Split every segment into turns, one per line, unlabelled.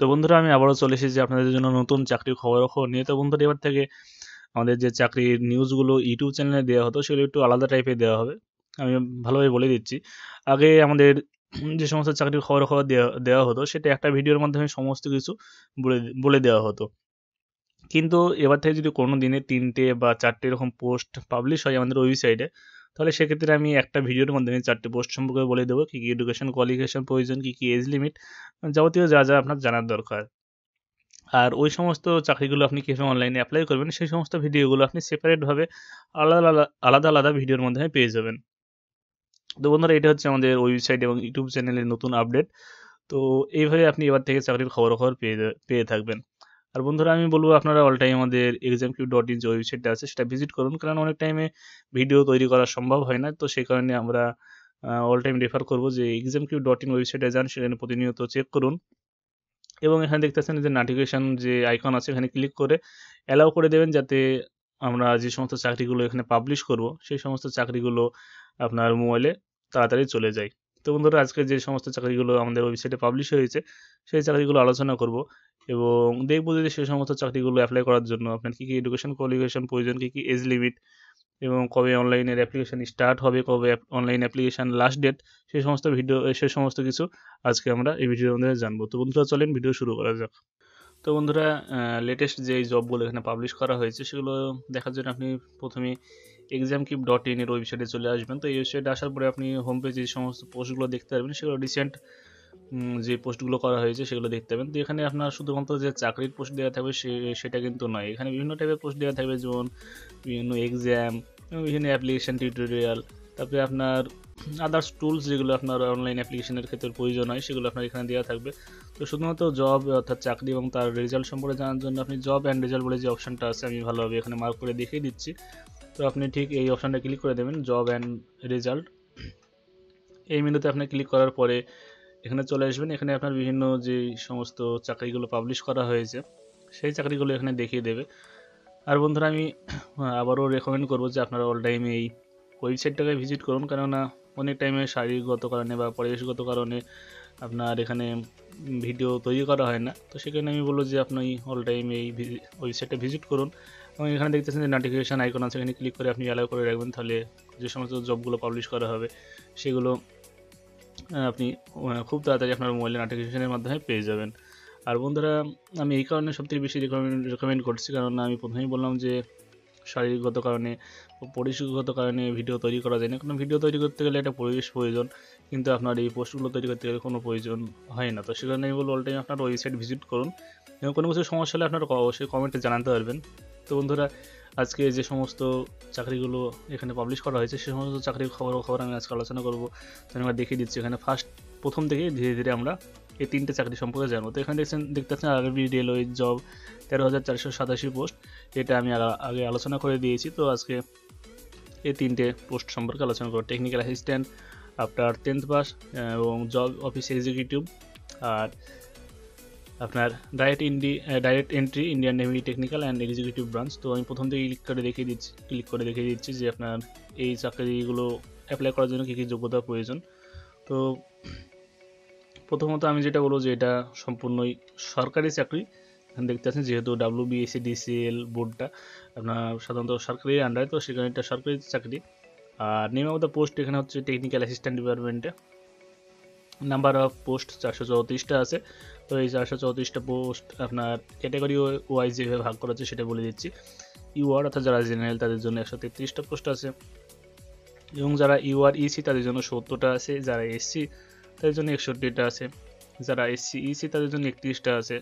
তো বন্ধুরা, আমি আবারও চলে এসেছি আপনাদের জন্য নতুন চাকরির খবর খবর নিয়ে। তো বন্ধুরা, এবার থেকে আমাদের যে চাকরির নিউজগুলো ইউটিউব চ্যানেলে দেওয়া হতো, সেগুলো একটু আলাদা টাইপের দেওয়া হবে। আমি ভালোভাবে বলে দিচ্ছি। আগে আমাদের যে সমস্ত চাকরির খবর খবর দেওয়া দেওয়া হতো, সেটা একটা ভিডিওর মাধ্যমে সমস্ত কিছু বলে বলে দেওয়া হতো। কিন্তু এবার থেকে যদি কোনো দিনে তিনটে বা চারটে এরকম পোস্ট পাবলিশ হয় আমাদের ওয়েবসাইটে তাহলে সেক্ষেত্রে আমি একটা ভিডিওর মাধ্যমে চারটে পোস্ট সম্পর্কে বলে দেবো। কী কী এডুকেশন কোয়ালিফিকেশন প্রয়োজন, কী কী এজ লিমিট যাবতীয় যা যা আপনার জানার দরকার। আর ওই সমস্ত চাকরিগুলো আপনি কীভাবে অনলাইনে অ্যাপ্লাই করবেন, সেই সমস্ত ভিডিওগুলো আপনি সেপারেটভাবে আলাদা আলাদা আলাদা আলাদা ভিডিওর মাধ্যমে পেয়ে যাবেন। তো বন্ধুরা, এটা হচ্ছে আমাদের ওয়েবসাইট এবং ইউটিউব চ্যানেলের নতুন আপডেট তো এইভাবে আপনি এবার থেকে চাকরির খবর খবর পেয়ে পেয়ে থাকবেন। আর বন্ধুরা, আমি বলব আপনারা অল টাইম আমাদের এক্সাম কিউ ডট ইন যে ওয়েবসাইটটা আছে, সেটা ভিজিট করুন। কারণ অনেক টাইমে ভিডিও তৈরি করা সম্ভব হয় না। তো সেই কারণে আমরা অল টাইম রেফার করব যে এক্সাম কিউ ডট ইন ওয়েবসাইটে যান, সেখানে প্রতিনিয়ত চেক করুন। এবং এখানে দেখতেছেন যে নোটিফিকেশান যে আইকন আছে, এখানে ক্লিক করে অ্যালাউ করে দেবেন যাতে আমরা যে সমস্ত চাকরিগুলো এখানে পাবলিশ করব, সেই সমস্ত চাকরিগুলো আপনার মোবাইলে তাড়াতাড়ি চলে যায়। তো বন্ধুরা, আজকে যে সমস্ত চাকরিগুলো আমাদের ওয়েবসাইটে পাবলিশ হয়েছে, সেই চাকরিগুলো আলোচনা করব। এবং দেখব যদি সেই সমস্ত চাকরিগুলো অ্যাপ্লাই করার জন্য আপনার কী কী এডুকেশন কোয়ালিফিকেশন প্রয়োজন, কী কী এজ লিমিট এবং কবে অনলাইনের অ্যাপ্লিকেশান স্টার্ট হবে, কবে অনলাইন অ্যাপ্লিকেশান লাস্ট ডেট সেই সমস্ত ভিডিও সেই সমস্ত কিছু আজকে আমরা এই ভিডিওর মধ্যে জানব। তো বন্ধুরা, চলেন ভিডিও শুরু করা যাক। তো বন্ধুরা লেটেস্ট যে জবগুলো এখানে পাবলিশ করা হয়েছে, সেগুলো দেখার জন্য আপনি প্রথমে এক্সাম কিপ ডট ইনের ওয়েবসাইটে চলে আসবেন। তো এই ওয়েবসাইটে আসার পরে আপনি হোম পেজে যে সমস্ত পোস্টগুলো দেখতে পারবেন, সেগুলো রিসেন্ট যে পোস্টগুলো করা হয়েছে সেগুলো দেখতে পাবেন। তো এখানে আপনার শুধুমাত্র যে চাকরির পোস্ট দেওয়া থাকবে সেটা কিন্তু নয়। এখানে বিভিন্ন টাইপের পোস্ট দেওয়া থাকবে, যেমন বিভিন্ন এক্সাম বিভিন্ন অ্যাপ্লিকেশান টিউটোরিয়াল তারপরে আপনার আদার্স টুলস যেগুলো আপনার অনলাইন অ্যাপ্লিকেশনের ক্ষেত্রে প্রয়োজন হয়, সেগুলো আপনার এখানে দেওয়া থাকবে। তো শুধুমাত্র জব অর্থাৎ চাকরি এবং তার রেজাল্ট সম্পর্কে জানার জন্য আপনি জব অ্যান্ড রেজাল্ট বলে যে অপশানটা আছে, আমি ভালোভাবে এখানে মার্ক করে দেখিয়ে দিচ্ছি। তো আপনি ঠিক এই অপশানটা ক্লিক করে দেবেন জব অ্যান্ড রেজাল্ট এই মেনুতে আপনি ক্লিক করার পরে এখানে চলে আসবেন। এখানে আপনার বিভিন্ন যে সমস্ত চাকরিগুলো পাবলিশ করা হয়েছে, সেই চাকরিগুলো এখানে দেখিয়ে দেবে। আর বন্ধুরা, আমি আবারও রেকমেন্ড করব যে আপনারা অল টাইম এই ওয়েবসাইটটাকে ভিজিট করুন। কেননা অনেক টাইমে শারীরিকগত কারণে বা পরিবেশগত কারণে আপনার এখানে ভিডিও তৈরি করা হয় না। তো সেখানে আমি বলব যে আপনি অল টাইম এই ওয়েবসাইটটা ভিজিট করুন। এবং এখানে দেখতেছেন যে নোটিফিকেশান আইকন আছে। এখানে ক্লিক করে আপনি অ্যালাউ করে রাখবেন। তাহলে যে সমস্ত জবগুলো পাবলিশ করা হবে, সেগুলো আপনি খুব তাড়াতাড়ি আপনার মোবাইলে নোটিফিকেশনের মাধ্যমে পেয়ে যাবেন। আর বন্ধুরা, আমি এই কারণে সবথেকে বেশি রেকমেন্ড রেকমেন্ড করছি। কারণ আমি প্রথমেই বললাম যে, শারীরিকগত কারণে পরিবেশগত কারণে ভিডিও তৈরি করা যায় না। কারণ ভিডিও তৈরি করতে গেলে একটা পরিবেশ প্রয়োজন, কিন্তু আপনার এই পোস্টগুলো তৈরি করতে গেলে কোনো প্রয়োজন হয় না। তো সেখানে আমি বলব অল টাইম আপনার ওয়েবসাইট ভিজিট করুন। এবং কোনো কিছু সমস্যা হলে আপনারা অবশ্যই কমেন্টে জানাতে পারবেন। তো বন্ধুরা আজকে যে সমস্ত চাকরিগুলো এখানে পাবলিশ করা হয়েছে, সে সমস্ত চাকরির খবর খবর আমি আজকে আলোচনা করব। তো আমরা দেখিয়ে দিচ্ছি এখানে ফার্স্ট প্রথম থেকেই ধীরে ধীরে আমরা এই তিনটে চাকরি সম্পর্কে জানব। তো এখানে দেখছেন দেখতে পাচ্ছেন আরবি রেলওয়ে জব তেরো হাজার চারশো সাতাশি পোস্ট, এটা আমি আগে আলোচনা করে দিয়েছি। তো আজকে এই তিনটে পোস্ট সম্পর্কে আলোচনা করব। Technical assistant after tenth pass এবং জব অফিস এক্সিকিউটিভ আর আপনার direct Indi direct entry Indian Navy technical and executive branch তো আমি প্রথম থেকে ক্লিক করে দেখিয়ে দিচ্ছি ক্লিক করে দেখিয়ে দিচ্ছি যে আপনার এই চাকরিগুলো অ্যাপ্লাই করার জন্য কী কী যোগ্যতা প্রয়োজন। তো প্রথমত আমি যেটা বলব যে এটা সম্পূর্ণই সরকারি চাকরি। দেখতে পাচ্ছেন যেহেতু ডাব্লিউ বিএসসি ডিসিএল বোর্ডটা আপনার সাধারণত সরকারি আন্ডারে তো সেখানে একটা সরকারি চাকরি। আর নিয়মাবদ্ধ পোস্ট এখানে হচ্ছে টেকনিক্যাল অ্যাসিস্ট্যান্ট ডিপার্টমেন্টে নাম্বার অফ পোস্ট চারশো চৌত্রিশটা আছে। তো এই চারশো চৌত্রিশটা পোস্ট আপনার ক্যাটাগরি ওয়াইজ যেভাবে ভাগ করা হচ্ছে সেটা বলে দিচ্ছি। ইউআর অর্থাৎ যারা জেনারেল তাদের জন্য একশো তেত্রিশটা পোস্ট আছে। এবং যারা ইউআর ইসি তাদের জন্য সত্তরটা আছে। যারা এসসি তাদের জন্য একষট্টিটা আছে। যারা এসসি ইসি তাদের জন্য একত্রিশটা আছে।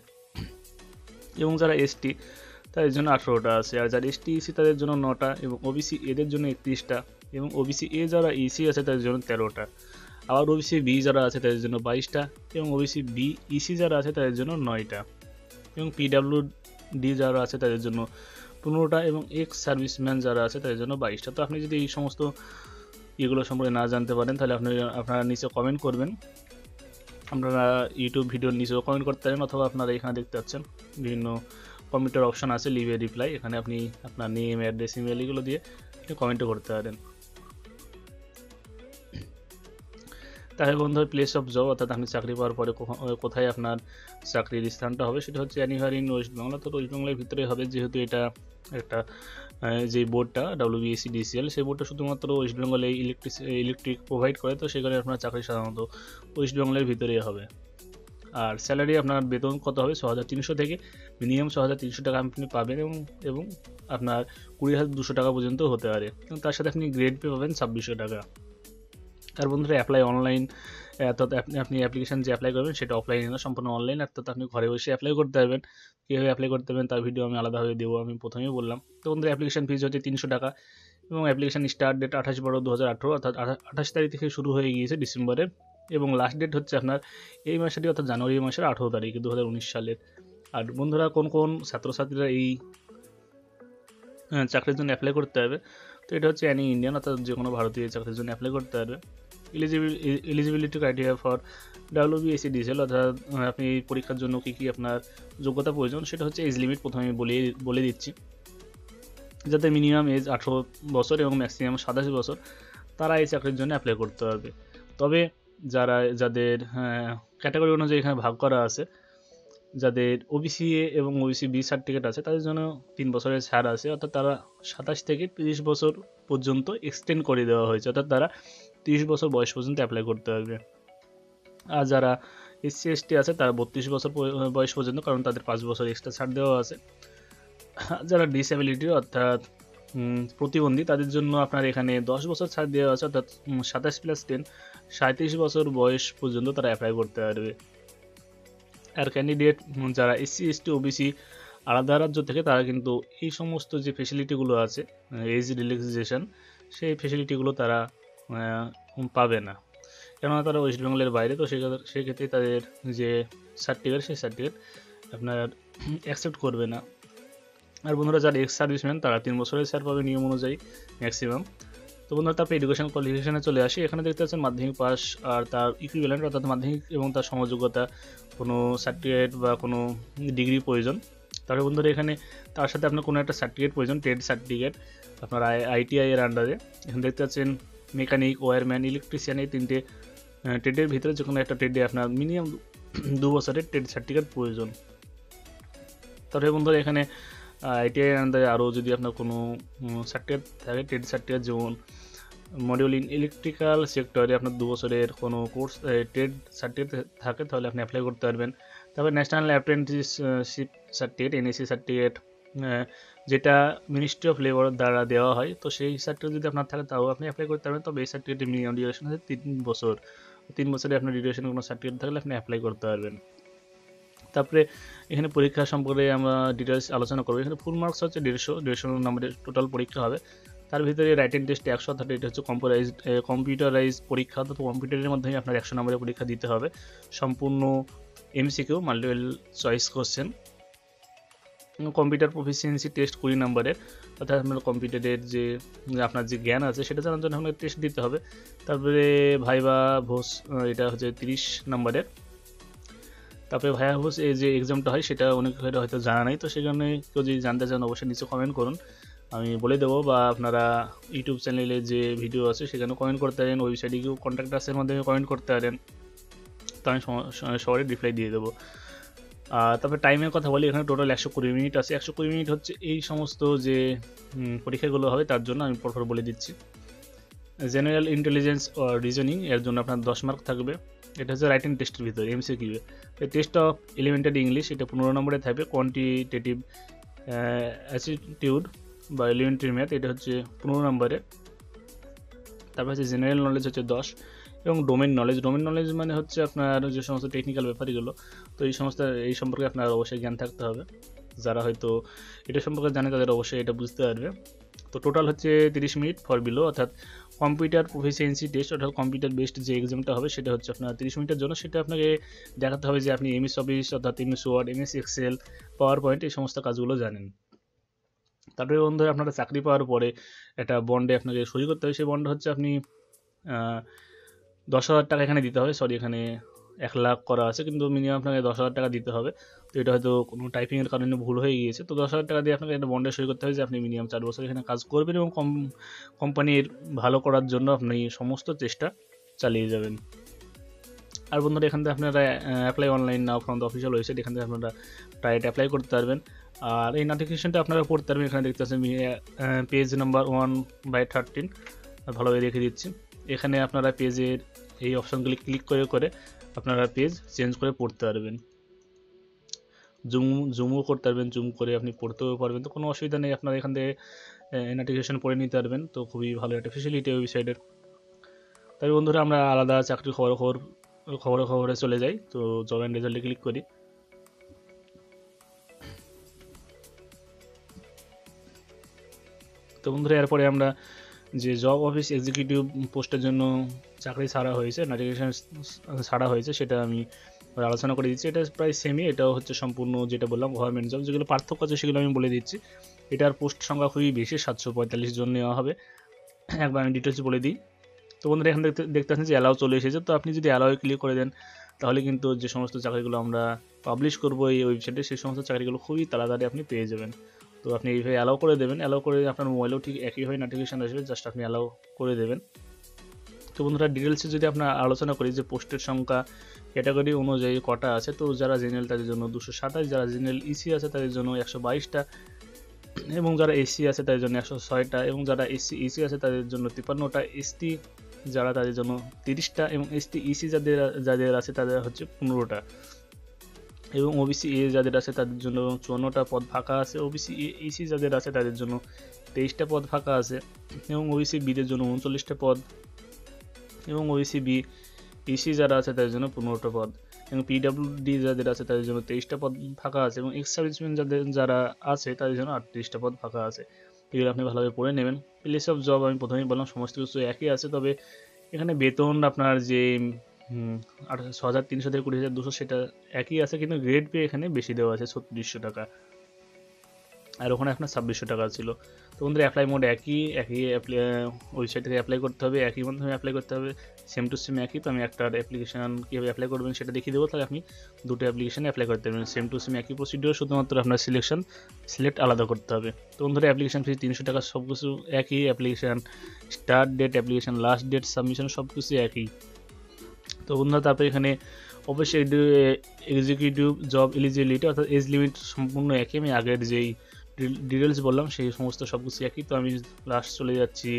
এবং যারা এসটি তাদের জন্য আঠেরোটা আছে। আর যারা এসটি ইসি তাদের জন্য নটা এবং ওবিসি এদের জন্য একত্রিশটা এবং ওবিসি এ যারা ইসি আছে তাদের জন্য তেরোটা। আবার ওবিসি বি যারা আছে তাদের জন্য বাইশটা এবং ওবিসি বি ইসি যারা আছে তাদের জন্য নয়টা এবং পিডাব্লিউ ডি যারা আছে তাদের জন্য পনেরোটা এবং এক্স সার্ভিসম্যান যারা আছে তাদের জন্য বাইশটা। তো আপনি যদি এই সমস্ত এগুলো সম্পর্কে না জানতে পারেন, তাহলে আপনি, আপনারা নিচে কমেন্ট করবেন। আপনারা ইউটিউব ভিডিওর নিচেও কমেন্ট করতে পারেন অথবা আপনারা এখানে দেখতে পাচ্ছেন বিভিন্ন কমেন্টের অপশান আছে লিভে রিপ্লাই এখানে আপনি আপনার নেম অ্যাড্রেস ইমেল এগুলো দিয়ে কমেন্টও করতে পারেন। তাহলে বন্ধু প্লেস অফ জব অর্থাৎ আপনি চাকরি পাওয়ার পরে কোথায় আপনার চাকরির স্থানটা হবে সেটা হচ্ছে অ্যানিভার ইন ওয়েস্ট বাংলা তো ওয়েস্ট বাংলার ভিতরে হবে যেহেতু এটা একটা যে বোর্ডটা ডাব্লিউবিএসসি ডিসিএল সেই বোর্ডটা শুধুমাত্র ওয়েস্ট বেঙ্গলে ইলেকট্রিক ইলেকট্রিক প্রোভাইড করে, তো সেখানে আপনার চাকরি সাধারণত ওয়েস্ট বেঙ্গলের ভিতরেই হবে। আর স্যালারি আপনার বেতন কত হবে? ছ হাজার তিনশো থেকে মিনিমাম ছ হাজার তিনশো টাকা আপনি পাবেন এবং এবং আপনার কুড়ি হাজার দুশো টাকা পর্যন্ত হতে পারে। এবং তার সাথে আপনি গ্রেড পে পাবেন ছাব্বিশশো টাকা। আর বন্ধুরা অ্যাপ্লাই অনলাইন অর্থাৎ আপনি অ্যাপ্লিকেশন যে অ্যাপ্লাই করবেন, সেটা অফলাইনে না, সম্পূর্ণ অনলাইন অর্থাৎ আপনি ঘরে বসে অ্যাপ্লাই করতে পারবেন। কীভাবে অ্যাপ্লাই করতে পারবেন, তার ভিডিও আমি আলাদাভাবে দেবো, আমি প্রথমেই বললাম। তো বন্ধুরা অ্যাপ্লিকেশান ফিজ হচ্ছে তিনশো টাকা এবং অ্যাপ্লিকেশান স্টার্ট ডেট আঠাশ বারো দু হাজার আঠেরো, অর্থাৎ আঠাশ তারিখ থেকে শুরু হয়ে গিয়েছে ডিসেম্বরের। এবং লাস্ট ডেট হচ্ছে আপনার এই মাসেরই, অর্থাৎ জানুয়ারি মাসের আঠেরো তারিখ দু হাজার উনিশ সালের। আর বন্ধুরা, কোন কোন ছাত্রছাত্রীরা এই চাকরির জন্য অ্যাপ্লাই করতে হবে তো এটা হচ্ছে অ্যানি ইন্ডিয়ান অর্থাৎ যে কোনো ভারতীয় চাকরির জন্য অ্যাপ্লাই করতে পারবে। Eligible eligibility criteria for WBSC diesel অর্থাৎ আপনি এই পরীক্ষার জন্য কী কী আপনার যোগ্যতা প্রয়োজন সেটা হচ্ছে এজ লিমিট প্রথমে বলে বলে দিচ্ছি। যাতে মিনিমাম এজ আঠেরো বছর এবং ম্যাক্সিমাম সাতাশ বছর তারা এই চাকরির জন্য অ্যাপ্লাই করতে পারবে। তবে যারা, যাদের ক্যাটাগরি অনুযায়ী এখানে ভাগ করা আছে যাদের ওবিসি এবং ওবিসি বি সার্টিফিকেট আছে, তাদের জন্য তিন বছরের ছাড় আছে। অর্থাৎ তারা সাতাশ থেকে তিরিশ বছর পর্যন্ত এক্সটেন্ড করে দেওয়া হয়েছে। অর্থাৎ তারা তিরিশ বছর বয়স পর্যন্ত অ্যাপ্লাই করতে পারবে। আর যারা এসসি এসটি আছে, তারা বত্রিশ বছর বয়স পর্যন্ত, কারণ তাদের পাঁচ বছর এক্সট্রা ছাড় দেওয়া আছে। যারা ডিসএবিলিটি অর্থাৎ প্রতিবন্ধী, তাদের জন্য আপনার এখানে দশ বছর ছাড় দেওয়া আছে। অর্থাৎ সাতাশ প্লাস টেন সাঁত্রিশ বছর বয়স পর্যন্ত তারা অ্যাপ্লাই করতে পারবে। আর ক্যান্ডিডেট যারা এসসি এসটি ওবিসি আলাদা রাজ্য থেকে, তারা কিন্তু এই সমস্ত যে ফেসিলিটিগুলো আছে এজ রিল্যাক্সেশন সেই ফেসিলিটিগুলো তারা পাবে না। কেননা তারা ওয়েস্ট বেঙ্গলের বাইরে, তো সেক্ষেত্রে তাদের যে সার্টিফিকেট সেই সার্টিফিকেট আপনার অ্যাকসেপ্ট করবে না। আর বন্ধুরা, যারা এক্স সার্ভিসম্যান তারা তিন বছরের স্যার পাবে নিয়ম অনুযায়ী ম্যাক্সিমাম তো বন্ধুরা, তারপরে এডুকেশন কোয়ালিফিকেশনে চলে আসি। এখানে দেখতে পাচ্ছেন মাধ্যমিক পাস আর তার ইকুইভ্যালেন্ট অর্থাৎ মাধ্যমিক এবং তার সমযোগ্যতা, কোনো সার্টিফিকেট বা কোনো ডিগ্রি প্রয়োজন। তারপরে বন্ধুরা, এখানে তার সাথে আপনার কোনো একটা সার্টিফিকেট প্রয়োজন ট্রেড সার্টিফিকেট আপনার আই আইটিআই এর আন্ডারে এখানে দেখতে পাচ্ছেন মেকানিক ওয়ারম্যান ইলেকট্রিশিয়ান এই তিনটে ট্রেডের ভিতরে যে কোনো একটা ট্রেডে আপনার মিনিমাম দু বছরের ট্রেড সার্টিফিকেট প্রয়োজন। তারপরে বন্ধুরা, এখানে আইটিআই আন্ডারে আরও যদি আপনার কোনো সার্টিফিকেট থাকে ট্রেড সার্টিফিকেট যেমন মডিউল ইন ইলেকট্রিক্যাল সেক্টরে আপনার দু বছরের কোনো কোর্স ট্রেড সার্টিফিকেট থাকে, তাহলে আপনি অ্যাপ্লাই করতে পারবেন। তারপরে national apprenticeship certificate NAC certificate যেটা মিনিস্ট্রি অফ লেবার দ্বারা দেওয়া হয়, তো সেই সার্টিফিকেট যদি আপনার থাকে, তাও আপনি অ্যাপ্লাই করতে পারবেন। তবে এই সার্টিফিকেটের মিনিমাম ডিউরেশন আছে তিন বছর। তিন বছরে আপনার ডিউরেশন কোনো সার্টিফিকেট থাকলে আপনি অ্যাপ্লাই করতে পারবেন। তারপরে এখানে পরীক্ষা সম্পর্কে আমরা ডিটেলস আলোচনা করব। এখানে ফুল মার্কস হচ্ছে দেড়শো দেড়শো নম্বরের টোটাল পরীক্ষা হবে। তার ভিতরে রাইটিং টেস্ট একশো অর্থাৎ এটা হচ্ছে কম্পিউটারাইজ কম্পিউটারাইজ পরীক্ষা অর্থাৎ কম্পিউটারের মাধ্যমে আপনার একশো নম্বরের পরীক্ষা দিতে হবে। সম্পূর্ণ MCQ multiple choice question computer proficiency test কুড়ি নম্বরের, অর্থাৎ আপনার কম্পিউটারের যে আপনার যে জ্ঞান আছে, সেটা জানার জন্য আপনাকে টেস্ট দিতে হবে। তারপরে ভাইবা ভোস এটা হচ্ছে তিরিশ নম্বরের। তারপরে ভাইয়া ভোস এই যে এক্সামটা হয়, সেটা অনেকের হয়তো জানা নেই, তো সেখানে কেউ যদি জানতে চান, অবশ্যই নিচে কমেন্ট করুন। আমি বলে দেবো বা আপনারা ইউটিউব চ্যানেলে যে ভিডিও আছে সেখানে কমেন্ট করতে পারেন ওয়েবসাইটে গিয়েও কন্ট্যাক্ট আসের মাধ্যমে কমেন্ট করতে পারেন। তো আমি সম- স- সবারই রিপ্লাই দিয়ে দেবো। তারপরে টাইমের কথা বলি, এখানে টোটাল একশো কুড়ি মিনিট আছে। একশো কুড়ি মিনিট হচ্ছে এই সমস্ত যে পরীক্ষাগুলো হবে, তার জন্য আমি পরপর বলে দিচ্ছি। জেনারেল ইন্টেলিজেন্স রিজনিং এর জন্য আপনার দশ মার্ক থাকবে। এটা হচ্ছে রাইটিং টেস্টের ভিতরে MC MCQ test of elementary English এটা পনেরো নম্বরে থাকবে। কোয়ান্টিটেটিভ অ্যাটিটিউড বা এলিমেন্টারি ম্যাথ এটা হচ্ছে পনেরো নম্বরে। তারপর হচ্ছে জেনারেল নলেজ হচ্ছে দশ এবং ডোমেন নলেজ ডোমেন নলেজ মানে হচ্ছে আপনার যে সমস্ত টেকনিক্যাল ব্যাপারগুলো, তো এই সমস্ত, এই সম্পর্কে আপনার অবশ্যই জ্ঞান থাকতে হবে। যারা হয়তো এটা সম্পর্কে জানে তাদের অবশ্যই এটা বুঝতে পারবে। তো টোটাল হচ্ছে তিরিশ মিনিট ফর বিলো অর্থাৎ কম্পিউটার প্রফিসিয়েন্সি টেস্ট অর্থাৎ কম্পিউটার বেসড যে এক্সামটা হবে, সেটা হচ্ছে আপনার তিরিশ মিনিটের জন্য। সেটা আপনাকে দেখাতে হবে যে আপনি এমএস অফিস অর্থাৎ MS Word MS Excel PowerPoint এই সমস্ত কাজগুলো জানেন। তারপরে বন্ধু আপনারা চাকরি পাওয়ার পরে একটা বন্ডে আপনাকে সই করতে হবে, সেই বন্ড হচ্ছে আপনি দশ হাজার টাকা এখানে দিতে হবে সরি এখানে এক লাখ করা আছে, কিন্তু মিনিমাম আপনাকে দশ হাজার টাকা দিতে হবে। তো এটা হয়তো কোনো টাইপিংয়ের কারণে ভুল হয়ে গিয়েছে। তো দশ হাজার টাকা দিয়ে আপনাকে একটা বন্ডে সই করতে হবে যে আপনি মিনিমাম চার বছর এখানে কাজ করবেন এবং কম কোম্পানির ভালো করার জন্য আপনি সমস্ত চেষ্টা চালিয়ে যাবেন। আর বন্ধুরা, এখান থেকে আপনারা apply online now from official website এখান থেকে আপনারা ডাইরেক্ট অ্যাপ্লাই করতে পারবেন। আর এই নোটিফিকেশনটা আপনারা পড়তে পারবেন, এখানে দেখতে পাচ্ছেন page number one by thirteen ভালোভাবে রেখে দিচ্ছি। এখানে আপনারা পেজের এই অপশানগুলি ক্লিক করে করে আপনারা পেজ চেঞ্জ করে পড়তে পারবেন। জুম জুমও করতে পারবেন জুম করে আপনি পড়তেও পারবেন। তো কোনো অসুবিধা নেই, আপনারা এখান থেকে নোটিফিকেশন পড়ে নিতে পারবেন। তো খুবই ভালো একটা ফেসিলিটি ওয়েবসাইটের তাই বন্ধুরা, আমরা আলাদা চাকরির খবর খবর খবরে খবরে চলে যাই। তো জব অ্যান্ড রেজাল্টে ক্লিক করি। তো বন্ধুরা, এরপরে আমরা যে জব অফিস এক্সিকিউটিভ পোস্টের জন্য চাকরি ছাড়া হয়েছে নোটিফিকেশান ছাড়া হয়েছে, সেটা আমি আলোচনা করে দিচ্ছি। এটা প্রায় সেমই এটাও হচ্ছে সম্পূর্ণ যেটা বললাম গভর্নমেন্ট জব যেগুলো পার্থক্য আছে সেগুলো আমি বলে দিচ্ছি। এটার পোস্ট সংখ্যা খুবই বেশি, সাতশো পঁয়তাল্লিশ জন নেওয়া হবে। একবার আমি ডিটেলস বলে দিই। তো বন্ধুরা, এখানে দেখতে দেখতে পাচ্ছেন যে অ্যালাউ চলে এসেছে। তো আপনি যদি অ্যালাউ ক্লিক করে দেন, তাহলে কিন্তু যে সমস্ত চাকরিগুলো আমরা পাবলিশ করব এই ওয়েবসাইটে সেই সমস্ত চাকরিগুলো খুবই তাড়াতাড়ি আপনি পেয়ে যাবেন। তো আপনি এইভাবে অ্যালাউ করে দেবেন। অ্যালাউ করে আপনার মোবাইলেও ঠিক একইভাবে নোটিফিকেশান আসবে জাস্ট আপনি অ্যালাউ করে দেবেন। তো বন্ধুরা ডিটেলসে যদি আপনার আলোচনা করি যে পোস্টের সংখ্যা ক্যাটাগরি অনুযায়ী কটা আছে, তো যারা জেনারেল তাদের জন্য দুশো সাতাশ, যারা জেনারেল ইসি আছে তাদের জন্য একশো বাইশটা, এবং যারা এসসি আছে তাদের জন্য একশো ছয়টা, এবং যারা এসসি ইসি আছে তাদের জন্য তিপ্পান্নটা এসটি যারা তাদের জন্য তিরিশটা, এবং এসটি ইসি যাদের যাদের আছে তাদের হচ্ছে পনেরোটা। এবং ওবিসি এ যাদের আছে তাদের জন্য চুয়ান্নটা পদ ফাঁকা আছে। ওবিসি এ ইসি যাদের আছে তাদের জন্য তেইশটা পদ ফাঁকা আছে এবং ওবিসি বিদের জন্য উনচল্লিশটা পদ এবং ওবিসি বি ইসি যারা আছে তাদের জন্য পনেরোটা পদ এবং পিডাব্লিউডি যাদের আছে তাদের জন্য তেইশটা পদ ফাঁকা আছে এবং এক্স সার্ভিসম্যান যাদের, যারা আছে তাদের জন্য আটত্রিশটা পদ ফাঁকা আছে। এগুলো আপনি ভালোভাবে পড়ে নেবেন। প্লেস অফ জব আমি প্রথমেই বললাম, সমস্ত কিছু একই আছে, তবে এখানে বেতন আপনার যে আট ছ হাজার তিনশো থেকে কুড়ি হাজার দুশো সেটা একই আছে, কিন্তু গ্রেড পে এখানে বেশি দেওয়া আছে, ছত্রিশশো টাকা। আর ওখানে আপনার ছাব্বিশশো টাকা ছিল। তো বন্ধুরা অ্যাপ্লাই মোড একই একই ওয়েবসাইট থেকে অ্যাপ্লাই করতে হবে, একই মাধ্যমে অ্যাপ্লাই করতে হবে সেম টু সেম একই। তো আমি একটা অ্যাপ্লিকেশান কীভাবে অ্যাপ্লাই করবেন সেটা দেখিয়ে দেবো। তাহলে আপনি দুটো অ্যাপ্লিকেশানে অ্যাপ্লাই করতে পারবেন সেম টু সেম একই প্রসিডিওর শুধুমাত্র আপনার সিলেকশন সিলেক্ট আলাদা করতে হবে। তো বন্ধুরা অ্যাপ্লিকেশান ফি তিনশো টাকা সব কিছু একই। Application start date application last date submission সব কিছু একই। তো বন্ধুরা তারপরে এখানে অবশ্যই এক্সিকিউটিভ জব এলিজিবিলিটি অর্থাৎ এজ লিমিট সম্পূর্ণ একই। আমি আগের যেই ডিটেলস বললাম, সেই সমস্ত সব কিছু একই। তো আমি লাস্ট চলে যাচ্ছি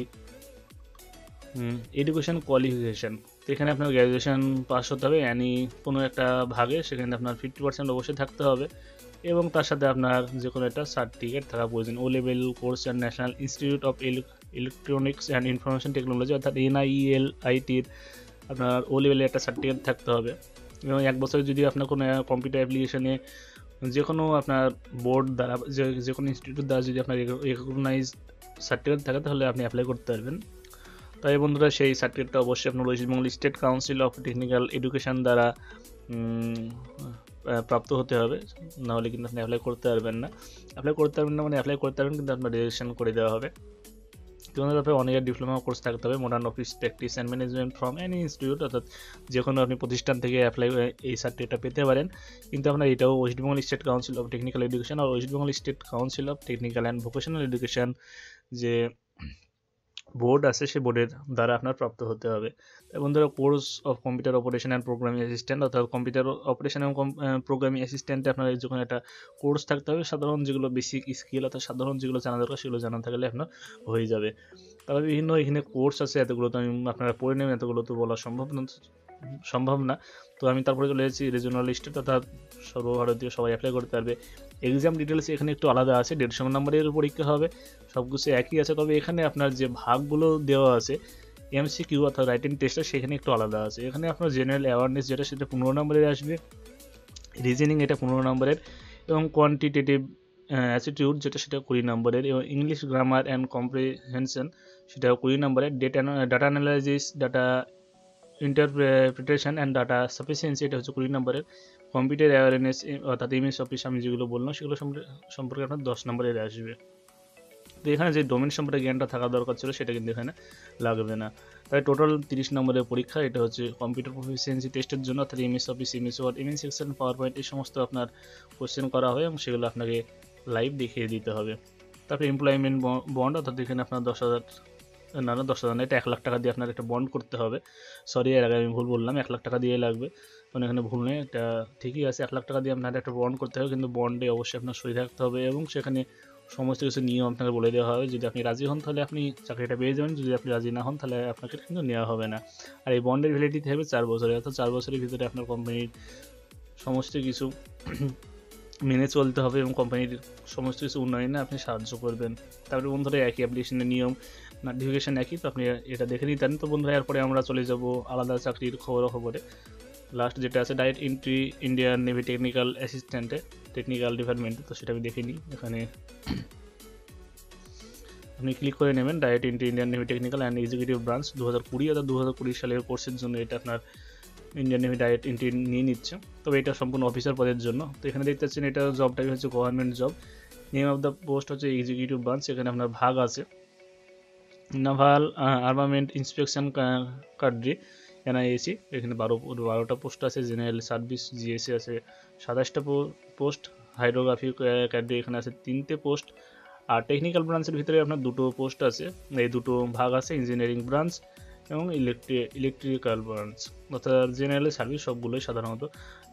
এডুকেশন কোয়ালিফিকেশান তো এখানে আপনার গ্র্যাজুয়েশন পাস হতে হবে অ্যানি কোনো একটা ভাগে। সেখানে আপনার ফিফটি পার্সেন্ট অবশ্যই থাকতে হবে। এবং তার সাথে আপনার যে কোনো একটা সার্টিফিকেট থাকা প্রয়োজন। O level course and national institute of electronics and information technology অর্থাৎ এনআইএল আইটির আপনার ও লেভেলের একটা সার্টিফিকেট থাকতে হবে। এবং এক বছর যদি আপনার কোনো কম্পিউটার অ্যাপ্লিকেশনে যে কোনো আপনার বোর্ড দ্বারা, যে যে কোনো ইনস্টিটিউট দ্বারা যদি আপনার রেকগনাইজ সার্টিফিকেট থাকে, তাহলে আপনি অ্যাপ্লাই করতে পারবেন। তাই বন্ধুরা, সেই সার্টিফিকেটটা অবশ্যই আপনার West Bengal State Council of Technical Education দ্বারা প্রাপ্ত হতে হবে। নাহলে কিন্তু আপনি অ্যাপ্লাই করতে পারবেন না। অ্যাপ্লাই করতে পারবেন না মানে অ্যাপ্লাই করতে পারবেন, কিন্তু আপনার রেজিস্ট্রেশন করে দেওয়া হবে। তোমাদের ব্যাপারে অনেক ডিপ্লোমা কোর্স থাকতে হবে Modern Office Practice and Management from any institute অর্থাৎ যে কোনো আপনি প্রতিষ্ঠান থেকে অ্যাপ্লাই এই সার্টিফিকেটটা পেতে পারেন। কিন্তু আপনার এটাও West Bengal State Council of Technical Education R West Bengal State Council of Technical and Vocational Education যে বোর্ড আছে সে বোর্ডের দ্বারা আপনার প্রাপ্ত হতে হবে। এবং ধরো course of computer operation and programming assistant অর্থাৎ কম্পিউটার অপারেশন এবং প্রোগ্রামিং অ্যাসিস্ট্যান্টে আপনার যখন একটা কোর্স থাকতে হবে, সাধারণ যেগুলো বেসিক স্কিল অর্থাৎ সাধারণ যেগুলো জানা দরকার সেগুলো জানা থাকলে আপনার হয়ে যাবে। তারপরে বিভিন্ন এখানে কোর্স আছে, এতগুলো তো আমি আপনারা পড়ে নেবেন, এতগুলো তো বলা সম্ভব না সম্ভব না। তো আমি তারপরে চলে এসেছি রিজনাল স্টেট অর্থাৎ সর্বভারতীয় সবাই অ্যাপ্লাই করতে পারবে। এক্সাম ডিটেলস এখানে একটু আলাদা আছে, দেড়শো নম্বরের পরীক্ষা হবে সব কিছু একই আছে। তবে এখানে আপনার যে ভাগগুলো দেওয়া আছে এমসি কিউ অর্থাৎ রাইটিং টেস্টটা সেখানে একটু আলাদা আছে। এখানে আপনার জেনারেল অ্যাওয়ারনেস যেটা, সেটা পনেরো নম্বরের আসবে রিজনিং এটা পনেরো নম্বরের এবং কোয়ান্টিটেটিভ অ্যাটিটিউড যেটা, সেটা কুড়ি নম্বরের এবং ইংলিশ গ্রামার অ্যান্ড কম্প্রিহেনশন সেটা কুড়ি নম্বরের data data analysis data interpretation and data sufficiency এটা হচ্ছে কুড়ি নম্বরের কম্পিউটার অ্যাওয়ারনেস অর্থাৎ এমএস অফিস আমি যেগুলো বললাম, সেগুলো সম্পর্কে আপনার দশ নম্বরের আসবে। তো এখানে যে ডোমেন সম্পর্কে জ্ঞানটা থাকা দরকার ছিল, সেটা কিন্তু এখানে লাগবে না। তাই টোটাল তিরিশ নম্বরের পরীক্ষা, এটা হচ্ছে কম্পিউটার প্রফিসিয়েন্সি টেস্টের জন্য, অর্থাৎ MS Office MS Word MS section PowerPoint এই সমস্ত আপনার কোশ্চেন করা হয় এবং সেগুলো আপনাকে লাইভ দেখিয়ে দিতে হবে। তারপরে এমপ্লয়মেন্ট বন্ড অর্থাৎ এখানে আপনার দশ হাজার না না, দশ হাজার না, এটা এক লাখ টাকা দিয়ে আপনার একটা বন্ড করতে হবে। সরি এর আগে আমি ভুল বললাম, এক লাখ টাকা দিয়ে লাগবে। মানে এখানে ভুল নেই, এটা ঠিকই আছে, এক লাখ টাকা দিয়ে আপনার একটা বন্ড করতে হবে, কিন্তু বন্ডে অবশ্যই আপনার সই থাকতে হবে এবং সেখানে সমস্ত কিছু নিয়ম আপনাকে বলে দেওয়া হবে, যদি আপনি রাজি হন তাহলে আপনি চাকরিটা পেয়ে যাবেন, যদি আপনি রাজি না হন তাহলে আপনাকে কিন্তু নেওয়া হবে না। আর এই বন্ডের ভ্যালিডিটি থাকবে চার বছরে অর্থাৎ চার বছরের ভিতরে আপনার কোম্পানির সমস্ত কিছু মেনে চলতে হবে এবং কোম্পানির সমস্ত কিছু উন্নয়নে আপনি সাহায্য করবেন। তারপরে বন্ধুরা, একই অ্যাপ্লিকেশনের নিয়ম নোটিফিকেশান একই, তো আপনি এটা দেখে নিতেন তো বন্ধুরা, এরপরে আমরা চলে যাব আলাদা চাকরির খবর খবরে। লাস্ট যেটা আছে direct entry Indian Navy technical অ্যাসিস্ট্যান্টে technical ডিপার্টমেন্টে তো সেটা আমি দেখে নিই। এখানে আপনি ক্লিক করে নেবেন direct entry Indian Navy technical and executive branch দু হাজার কুড়ি অর্থাৎ দু হাজার কুড়ি সালের কোর্সের জন্য এটা আপনার ইন্ডিয়ান নেভি ডাইরেক্ট এন্ট্রি নিয়ে নিচ্ছে। তবে এটা সম্পূর্ণ অফিসার পদের জন্য। তো এখানে দেখতে পাচ্ছেন এটা জবটাই হচ্ছে government job name of the post হচ্ছে এক্সিকিউটিভ ব্রাঞ্চ এখানে আপনার ভাগ আছে। Naval armament inspection cadre NIAC এখানে বারো, বারোটা পোস্ট আছে। জেনারেল সার্ভিস জিএসি আছে। সাতাশটা পোস্ট হাইড্রোগ্রাফি ক্যাড্রি এখানে আছে। তিনটে পোস্ট আর টেকনিক্যাল ব্রাঞ্চের ভিতরে আপনার দুটো পোস্ট আছে। এই দুটো ভাগ আছে ইঞ্জিনিয়ারিং ব্রাঞ্চ এবং ইলেকট্রি ইলেকট্রিক্যাল ব্রাঞ্চ অর্থাৎ জেনারেল সার্ভিস সবগুলোই সাধারণত।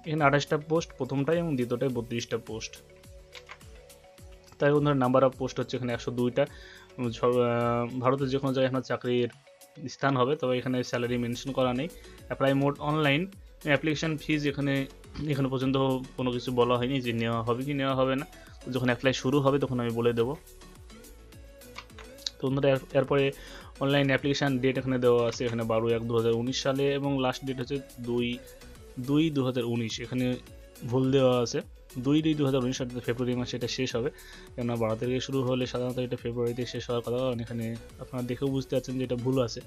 এখানে আঠাশটা পোস্ট, প্রথমটাই এবং দ্বিতীয়টাই বত্রিশটা পোস্ট। তাই ধরুন নাম্বার অফ পোস্ট হচ্ছে এখানে একশো দুইটা। ভারতের যে কোনো জায়গায় আপনার চাকরির স্থান হবে, তবে এখানে স্যালারি মেনশন করা নেই। Apply mode online application fees এখানে এখানে পর্যন্ত কোনো কিছু বলা হয়নি যে নেওয়া হবে কি নেওয়া হবে না। যখন অ্যাপ্লাই শুরু হবে তখন আমি বলে দেবো। তো বন্ধুরা এরপরে অনলাইন অ্যাপ্লিকেশান ডেট এখানে দেওয়া আছে, এখানে বারো এক দু সালে এবং লাস্ট ডেট হচ্ছে দুই দুই দু এখানে ভুল দেওয়া আছে। দুই দুই দু হাজার উনিশ অর্থাৎ ফেব্রুয়ারি মাসে এটা শেষ হবে। কেননা বারো তারিখে শুরু হলে সাধারণত এটা ফেব্রুয়ারিতে শেষ হওয়ার কথা। কারণ এখানে আপনারা দেখেও বুঝতে পারছেন যে এটা ভুল আছে।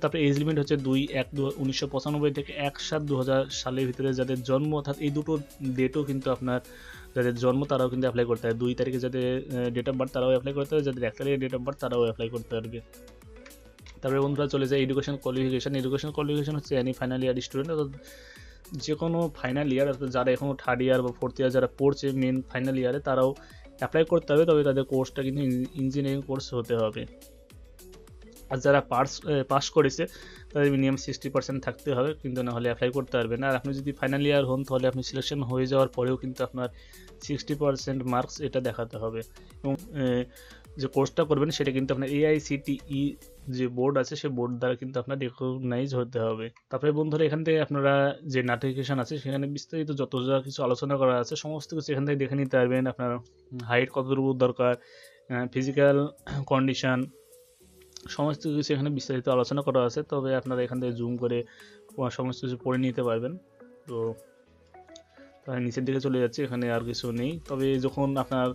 তারপরে এজ লিমিট হচ্ছে দুই এক দু উনিশশো পঁচানব্বই থেকে এক সাত দু হাজার সালের ভিতরে যাদের জন্ম অর্থাৎ এই দুটো ডেটও কিন্তু আপনার যাদের জন্ম তারাও কিন্তু অ্যাপ্লাই করতে হয় দুই তারিখে যাদের ডেট অফ বার্থ তারাও অ্যাপ্লাই করতে হবে যাদের এক তারিখে ডেট অফ বার্থ তারাও অ্যাপ্লাই করতে পারবে। তারপরে বন্ধুরা চলে যায় এডুকেশন কোয়ালিফিকেশান এডুকেশন কোয়ালিফিকেশান হচ্ছে এনি ফাইনাল ইয়ার স্টুডেন্ট অর্থাৎ যে কোনো ফাইনাল ইয়ার অর্থাৎ যারা এখনও থার্ড ইয়ার বা ফোর্থ ইয়ার যারা পড়ছে মেন ফাইনাল ইয়ারে তারাও অ্যাপ্লাই করতে হবে, তবে তাদের কোর্সটা কিন্তু ইঞ্জিনিয়ারিং কোর্স হতে হবে। আর যারা পাস পাস করেছে, তাদের মিনিমাম সিক্সটি পার্সেন্ট থাকতে হবে, কিন্তু না হলে অ্যাপ্লাই করতে পারবে না। আর আপনি যদি ফাইনাল ইয়ার হন, তাহলে আপনি সিলেকশন হয়ে যাওয়ার পরেও কিন্তু আপনার সিক্সটি পার্সেন্ট মার্কস এটা দেখাতে হবে। এবং যে কোর্সটা করবেন, সেটা কিন্তু আপনার এআইসিটিই যে বোর্ড আছে সেই বোর্ড দ্বারা কিন্তু আপনার রেকগনাইজ হতে হবে। তারপরে বন্ধুরা, এখান থেকে আপনারা যে নোটিফিকেশান আছে, সেখানে বিস্তারিত যত যা কিছু আলোচনা করা আছে, সমস্ত কিছু এখান থেকে দেখে নিতে পারবেন। আপনার হাইট কতটুকু দরকার ফিজিক্যাল কন্ডিশান সমস্ত কিছু এখানে বিস্তারিত আলোচনা করা আছে, তবে আপনারা এখান থেকে জুম করে সমস্ত কিছু পড়ে নিতে পারবেন। তো তাহলে নিচের দিকে চলে যাচ্ছে, এখানে আর কিছু নেই। তবে যখন আপনার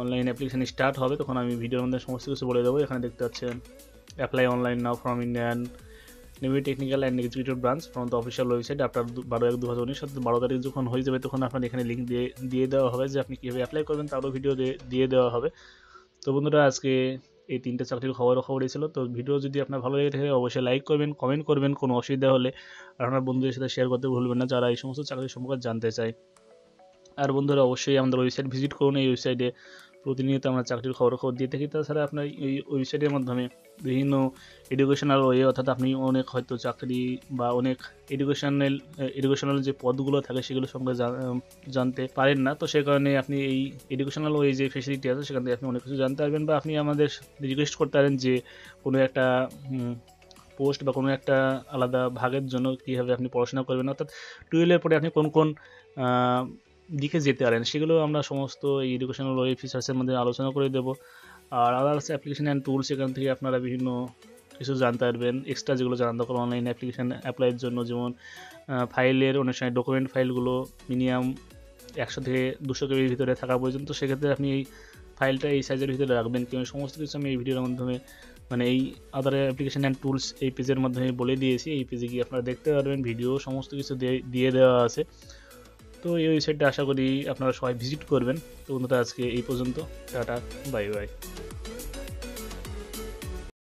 অনলাইন অ্যাপ্লিকেশান স্টার্ট হবে, তখন আমি ভিডিওর মধ্যে সমস্ত কিছু বলে দেবো। এখানে দেখতে পাচ্ছেন apply online now from Indian Navy technical and executive branch from the official website আপনার বারো এক দু হাজার উনিশ, অর্থাৎ বারো তারিখ যখন হয়ে যাবে, তখন আপনার এখানে লিঙ্ক দিয়ে দিয়ে দেওয়া হবে যে আপনি কীভাবে অ্যাপ্লাই করবেন, তারও ভিডিও দিয়ে দেওয়া হবে। তো বন্ধুরা, আজকে এই তিনটে চাকরির খবরও খবর ছিল তো ভিডিও যদি আপনার ভালো লেগে থাকে, অবশ্যই লাইক করবেন কমেন্ট করবেন, কোনো অসুবিধা হলে আপনার বন্ধুদের সাথে শেয়ার করতে ভুলবেন না যারা এই সমস্ত চাকরির সম্পর্কে জানতে চায়। আর বন্ধুরা, অবশ্যই আমাদের ওয়েবসাইট ভিজিট করুন, এই ওয়েবসাইটে প্রতিনিয়ত আমরা চাকরির খবর খবর দিয়ে থাকি। তাছাড়া আপনার এই ওয়েবসাইটের মাধ্যমে বিভিন্ন এডুকেশনাল ওয়ে অর্থাৎ আপনি অনেক হয়তো চাকরি বা অনেক এডুকেশনাল এডুকেশনাল যে পদগুলো থাকে সেগুলো সঙ্গে জানতে পারেন না। তো সে কারণে আপনি এই এডুকেশনাল ওয়ে যে ফেসিলিটি আছে, সেখান থেকে আপনি অনেক কিছু জানতে পারবেন বা আপনি আমাদের রিকোয়েস্ট করতে পারেন যে কোনো একটা পোস্ট বা কোনো একটা আলাদা ভাগের জন্য কীভাবে আপনি পড়াশোনা করবেন। অর্থাৎ টুয়েলভের পরে আপনি কোন কোন দিকে যেতে পারেন। সেগুলো আমরা সমস্ত এই এডুকেশনাল ওয়েব ফিচার্সের মধ্যে আলোচনা করে দেবো। আর আদার্স অ্যাপ্লিকেশন অ্যান্ড টুলস এখান থেকে আপনারা বিভিন্ন কিছু জানতে পারবেন। এক্সট্রা যেগুলো জানতে পারেন অনলাইন অ্যাপ্লিকেশান অ্যাপ্লাইয়ের জন্য, যেমন ফাইলের অনেক সময় ডকুমেন্ট ফাইলগুলো মিনিমাম একশো থেকে দুশো কেবির ভিতরে থাকা পর্যন্ত, সেক্ষেত্রে আপনি এই ফাইলটা এই সাইজের ভিতরে রাখবেন। কিন্তু সমস্ত কিছু আমি এই ভিডিওর মাধ্যমে মানে এই আদার অ্যাপ্লিকেশান অ্যান্ড টুলস এই পেজের মাধ্যমে বলে দিয়েছি। এই পেজে গিয়ে আপনারা দেখতে পারবেন ভিডিও সমস্ত কিছু দিয়ে দেওয়া আছে। তো এই ওয়েবসাইটটা আশা করি আপনারা সবাই ভিজিট করবেন। তো বন্ধুরা, আজকে এই পর্যন্ত। Tata bye bye